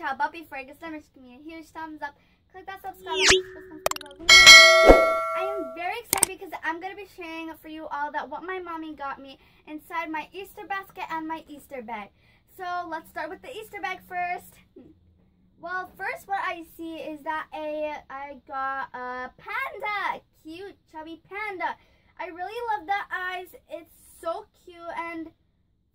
channel. But before I get started, just give me a huge thumbs up. Click that subscribe button. I am very excited because I'm going to be sharing for you all that what my mommy got me inside my Easter basket and my Easter bag. So let's start with the Easter bag first. Well, first what I see is that a I got a panda, cute chubby panda. I really love the eyes. It's so cute and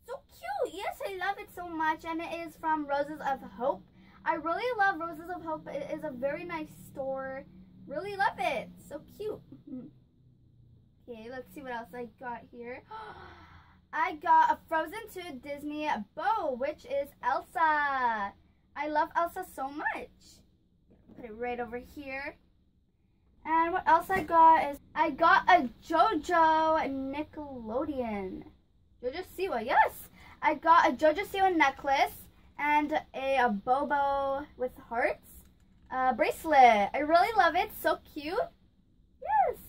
so cute. Yes, I love it so much and it is from Roses of Hope. I really love Roses of Hope. It is a very nice store. Really love it. So cute. Mm-hmm. okay, let's see what else I got here. I got a Frozen 2 Disney bow, which is Elsa. I love Elsa so much. Put it right over here. And what else I got is I got a JoJo Nickelodeon. JoJo Siwa, yes. I got a JoJo Siwa necklace and a, a Bobo with hearts uh, bracelet. I really love it. So cute. Yes.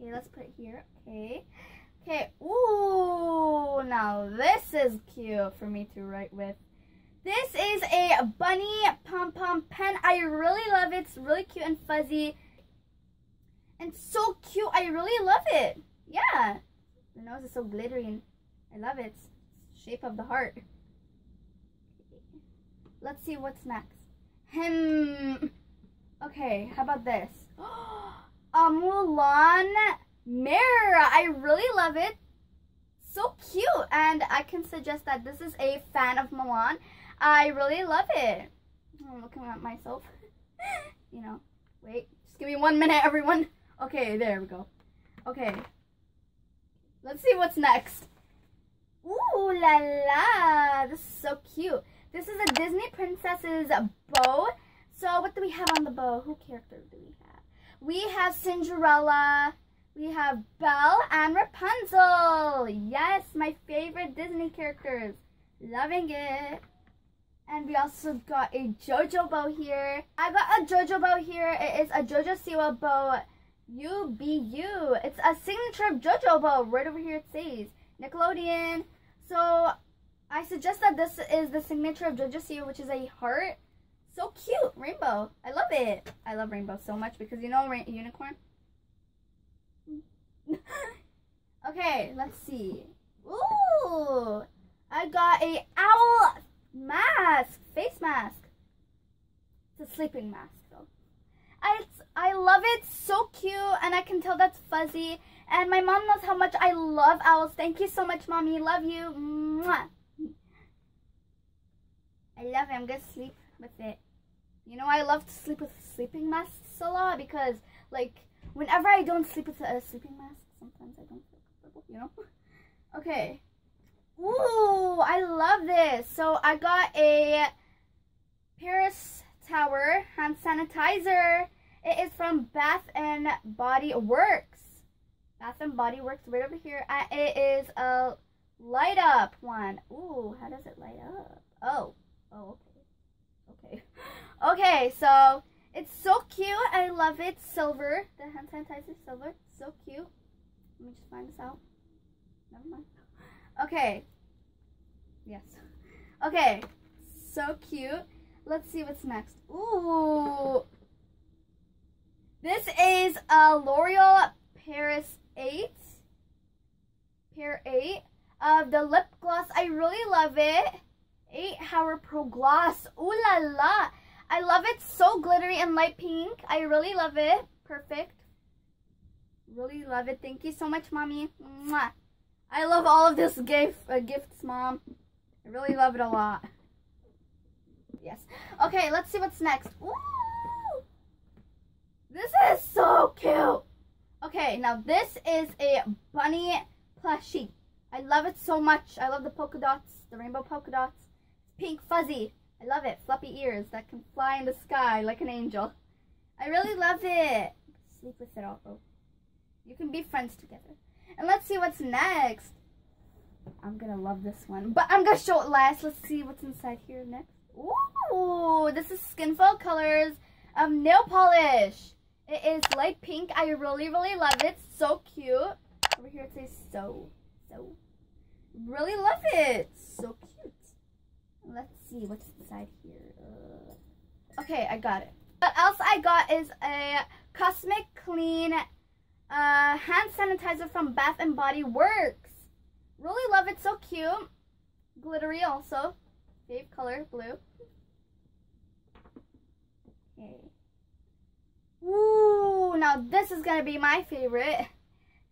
Okay, let's put it here. Okay. Okay. Ooh, now this is cute for me to write with. This is a bunny pom-pom pen. I really love it. It's really cute and fuzzy. And so cute. I really love it. Yeah. The nose is so glittery I love it. shape of the heart. Let's see what's next. Hmm. Okay, how about this? A Mulan mirror. I really love it. So cute. And I can suggest that this is a fan of Mulan. I really love it. I'm looking at myself. you know, wait. Just give me one minute, everyone. Okay, there we go. Okay. Let's see what's next. Ooh la la. This is so cute. This is a Disney princess's bow. So what do we have on the bow? Who character do we have? We have Cinderella. We have Belle and Rapunzel. Yes, my favorite Disney characters. Loving it. And we also got a JoJo bow here. I got a JoJo bow here. It is a JoJo Siwa bow UBU. It's a signature JoJo bow. Right over here it says Nickelodeon. So I suggest that this is the signature of JoJo Siwa, which is a heart. So cute. Rainbow. I love it. I love rainbow so much because you know unicorn? okay, let's see. Ooh! I got a owl mask, face mask. It's a sleeping mask though. I, I love it, so cute, and I can tell that's fuzzy. And my mom knows how much I love owls. Thank you so much, mommy. Love you. Mwah. I love it. I'm gonna sleep with it. You know, I love to sleep with sleeping masks a lot because, like, whenever I don't sleep with a sleeping mask, sometimes I don't feel comfortable, you know? okay. Ooh, I love this. So I got a Paris Tower hand sanitizer. It is from Bath and Body Works. Bath and Body Works right over here. It is a light up one. Ooh, how does it light up? Oh, oh, okay. Okay. Okay, so it's so cute. I love it. Silver. The hand sanitizer silver. So cute. Let me just find this out. Never mind. Okay. Yes. Okay. So cute. Let's see what's next. Ooh. This is a L'Oreal Paris 8. Pair 8 of the lip gloss. I really love it. 8 Hour Pro Gloss. Ooh la la. I love it. So glittery and light pink. I really love it. Perfect. Really love it. Thank you so much, Mommy. Mwah. I love all of this gift, uh, gifts, Mom. I really love it a lot. Yes. Okay, let's see what's next. This is so cute. Okay, now this is a bunny plushie. I love it so much. I love the polka dots, the rainbow polka dots. Pink fuzzy. I love it. Fluffy ears that can fly in the sky like an angel. I really love it. Sleep with it also. Oh. You can be friends together. And let's see what's next. I'm gonna love this one. But I'm gonna show it last. Let's see what's inside here next. Ooh, this is Sinful Colors of nail polish. It is light pink. I really, really love it. So cute. Over here it says so, so. Really love it. So cute. Let's see what's inside here. Uh, okay, I got it. What else I got is a Cosmic Clean uh, hand sanitizer from Bath and Body Works. Really love it. So cute. Glittery also. Fave color, blue. Okay. Ooh, now this is going to be my favorite.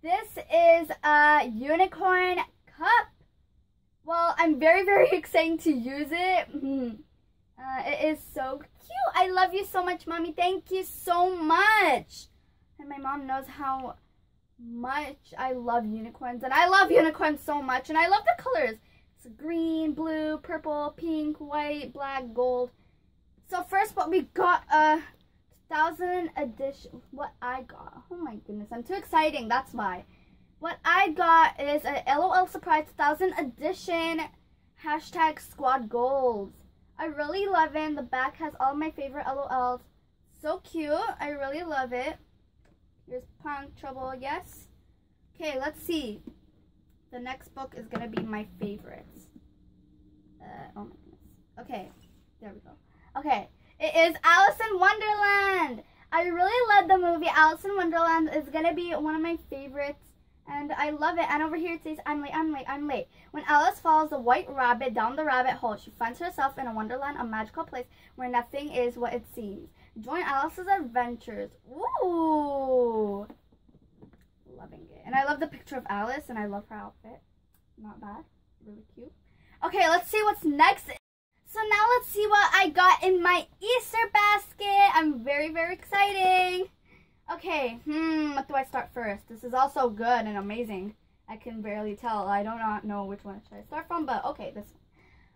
This is a unicorn cup. Well, I'm very, very excited to use it. Uh, it is so cute. I love you so much, Mommy. Thank you so much. And my mom knows how much I love unicorns. And I love unicorns so much. And I love the colors. It's green, blue, purple, pink, white, black, gold. So first what we got a uh, thousand edition. What I got. Oh my goodness. I'm too exciting. That's why. What I got is a LOL Surprise thousand edition hashtag squad goals. I really love it. The back has all my favorite LOLs. So cute. I really love it. Here's Punk Trouble, yes. Okay, let's see. The next book is going to be my favorites. Uh, oh my goodness. Okay, there we go. Okay, it is Alice in Wonderland. I really love the movie. Alice in Wonderland is going to be one of my favorites. And I love it. And over here it says, I'm late, I'm late, I'm late. When Alice follows the white rabbit down the rabbit hole, she finds herself in a wonderland, a magical place where nothing is what it seems. Join Alice's adventures. Ooh. Loving it. And I love the picture of Alice and I love her outfit. Not bad. Really cute. Okay, let's see what's next. So now let's see what I got in my Easter basket. I'm very, very exciting. Okay, hmm, what do I start first? This is also good and amazing. I can barely tell. I do not know which one should I start from, but okay, this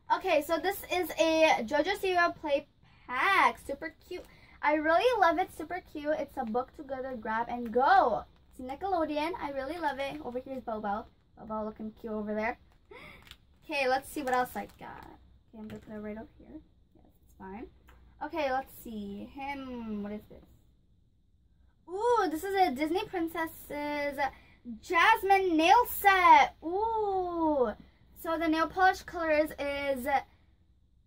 one. Okay, so this is a JoJo Siwa Play Pack. Super cute. I really love it. Super cute. It's a book to go to grab and go. It's Nickelodeon. I really love it. Over here is Bobo. Bobo looking cute over there. Okay, let's see what else I got. Okay, I'm going to put it right over here. Yes, it's fine. Okay, let's see. Him, what is this? Ooh, this is a Disney Princesses Jasmine nail set. Ooh. So the nail polish colors is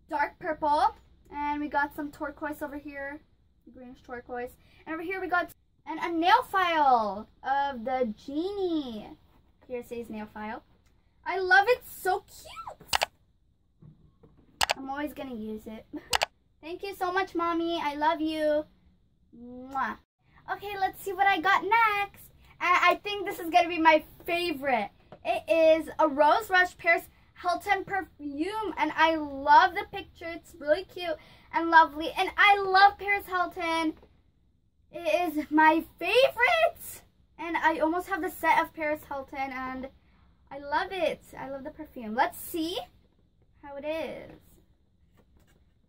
dark purple. And we got some turquoise over here greenish turquoise. And over here we got and a nail file of the genie. Here says nail file. I love it. So cute. I'm always going to use it. Thank you so much, Mommy. I love you. Mwah. Okay, let's see what I got next. And I think this is going to be my favorite. It is a Rose Rush Paris Hilton perfume. And I love the picture. It's really cute and lovely. And I love Paris Hilton. It is my favorite. And I almost have the set of Paris Hilton. And I love it. I love the perfume. Let's see how it is.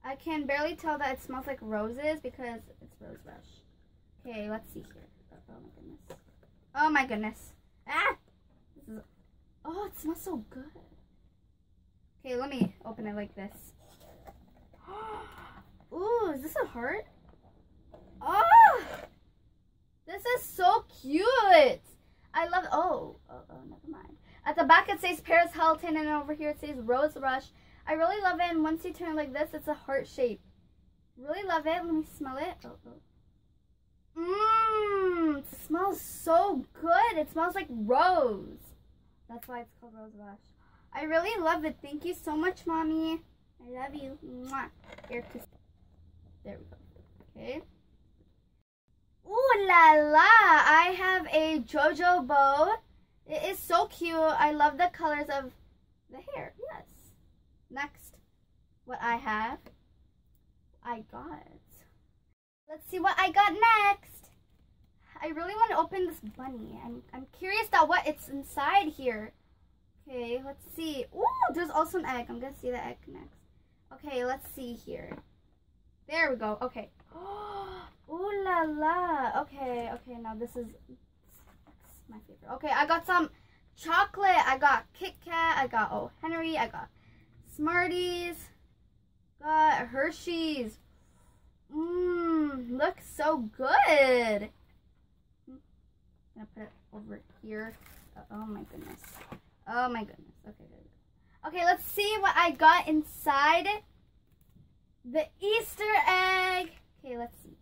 I can barely tell that it smells like roses because it's Rose Rush. Okay, let's see here. Oh, my goodness. Oh my goodness. Ah! This is, oh, it smells so good. Okay, let me open it like this. Ooh, is this a heart? Oh! This is so cute! I love Oh, oh, oh, never mind. At the back it says Paris Hilton and over here it says Rose Rush. I really love it and once you turn it like this, it's a heart shape. Really love it. Let me smell it. Oh, oh. Mmm, it smells so good. It smells like rose. That's why it's called Rose Rush. I really love it. Thank you so much, Mommy. I love you. Mwah. Air kiss. There we go. Okay. Ooh la la! I have a JoJo bow. It is so cute. I love the colors of the hair. Yes. Next, what I have, I got. Let's see what I got next. I really want to open this bunny. I'm, I'm curious about what it's inside here. Okay, let's see. Ooh, there's also an egg. I'm going to see the egg next. Okay, let's see here. There we go. Okay. Ooh la la. Okay, okay, now this is my favorite. Okay, I got some chocolate. I got Kit Kat. I got Oh Henry. I got Smarties. Got Hershey's. Mmm, looks so good. I'm gonna put it over here. Oh, oh my goodness. Oh my goodness. Okay, there we go. Okay, let's see what I got inside the Easter egg. Okay, let's see.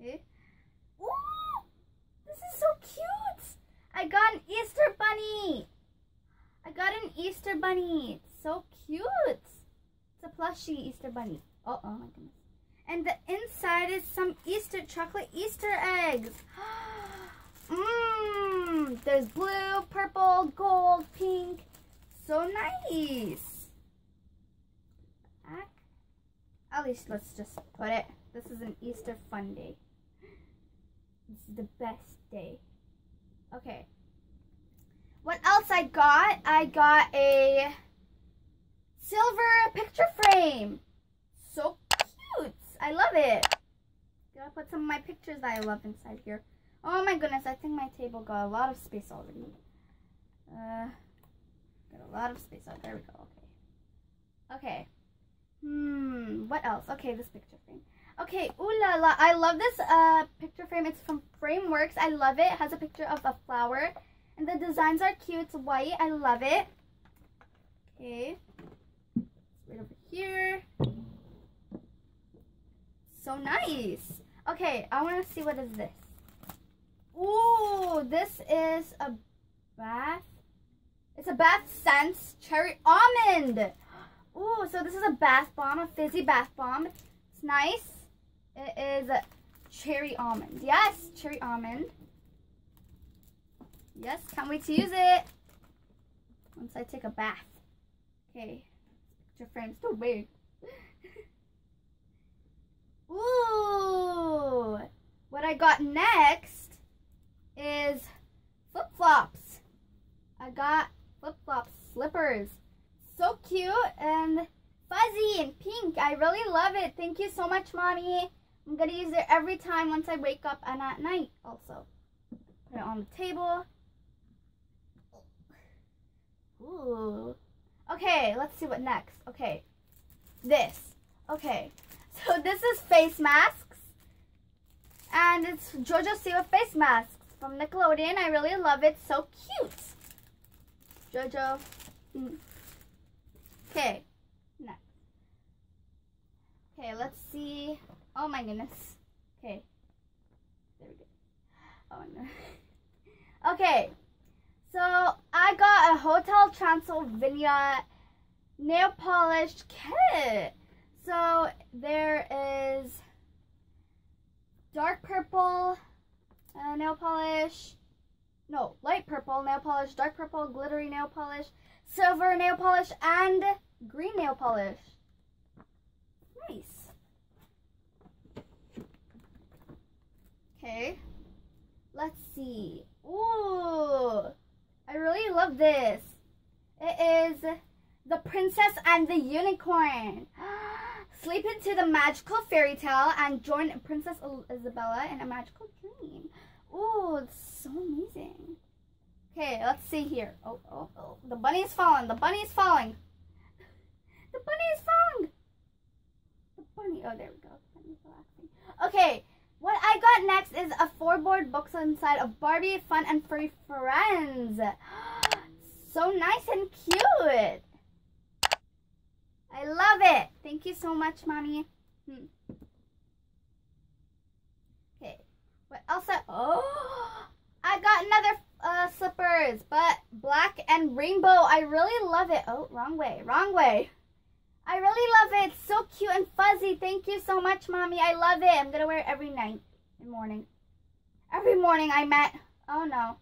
Okay. Ooh, this is so cute. I got an Easter bunny. I got an Easter bunny. It's so cute. It's a plushie Easter bunny. Oh, oh my goodness. And the inside is some Easter chocolate Easter eggs. Mmm. There's blue, purple, gold, pink. So nice. At least let's just put it. This is an Easter fun day. This is the best day. Okay. What else I got? I got a silver picture frame. I love it. Gotta put some of my pictures that I love inside here. Oh my goodness, I think my table got a lot of space already. Uh, got a lot of space. Oh, there we go. Okay. Okay. Hmm, what else? Okay, this picture frame. Okay, ooh la la. I love this uh, picture frame. It's from Frameworks. I love it. It has a picture of a flower. And the designs are cute. It's white. I love it. Okay. Right over here. So nice. Okay, I want to see what is this. Ooh, this is a bath. It's a bath scents cherry almond. Ooh, so this is a bath bomb, a fizzy bath bomb. It's nice. It is cherry almond. Yes, cherry almond. Yes, can't wait to use it. Once I take a bath. Okay. Picture frame's so big. Ooh. What I got next is flip-flops. I got flip-flops, slippers. So cute and fuzzy and pink. I really love it. Thank you so much, Mommy. I'm going to use it every time once I wake up and at night also. Put it on the table. Ooh. Okay, let's see what next. Okay, this. Okay, so this is face masks. And it's JoJo Siwa face masks from Nickelodeon. I really love it. So cute. JoJo. Mm. Okay, next. Okay, let's see. Oh my goodness. Okay. There we go. Oh no. okay. So I got a Hotel Transylvania nail polish kit. So there is dark purple uh, nail polish. No, light purple nail polish, dark purple glittery nail polish, silver nail polish, and green nail polish. Nice. Okay. Let's see. Ooh. I really love this. It is The Princess and the Unicorn. Sleep into the magical fairy tale and join Princess Isabella in a magical dream. Ooh, it's so amazing. Okay, let's see here. Oh, oh, oh. The bunny is falling. The bunny is falling. The bunny is falling. The bunny. Oh, there we go. Okay, what I got next is a four board books inside of Barbie Fun and Free Friends. so nice and cute. I love it. Thank you so much, Mommy. Hmm. Okay. What else? I, oh, I got another uh, slippers, but black and rainbow. I really love it. Oh, wrong way. Wrong way. I really love it. It's so cute and fuzzy. Thank you so much, Mommy. I love it. I'm going to wear it every night and morning. Every morning I met... Oh, no.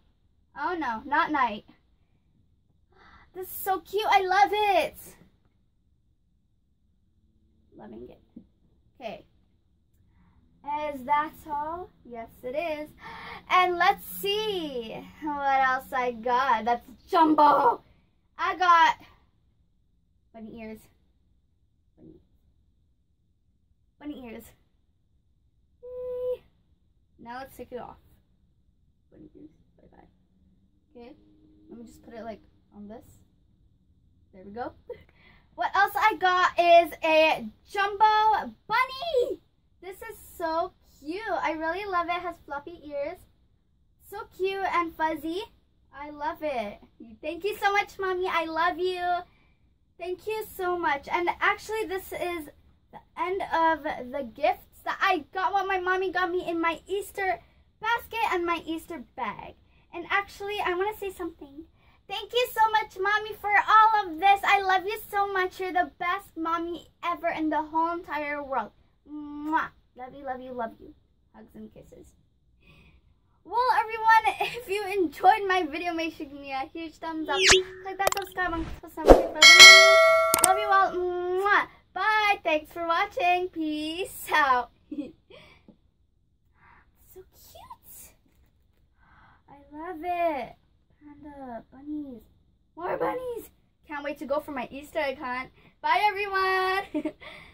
Oh, no. Not night. This is so cute. I love it. Loving it. Okay. Is that all? Yes, it is. And let's see what else I got. That's jumbo. I got bunny ears. Bunny ears. Yay. Now let's take it off. Bunny ears. Bye-bye. Okay. Let me just put it like on this. There we go. What else I got is a jumbo bunny. This is so cute. I really love it. it has floppy ears. So cute and fuzzy. I love it. Thank you so much, Mommy. I love you. Thank you so much. And actually, this is the end of the gifts that I got what my mommy got me in my Easter basket and my Easter bag. And actually, I want to say something. Thank you so much, Mommy, for all of this. I love you so much. You're the best mommy ever in the whole entire world. Mwah. Love you, love you, love you. Hugs and kisses. Well, everyone, if you enjoyed my video, make sure to give me a huge thumbs up. Click that subscribe button. Love you all. Mwah. Bye. Thanks for watching. Peace out. so cute. I love it. Panda, uh, bunnies. More bunnies. Can't wait to go for my Easter egg hunt. Bye, everyone.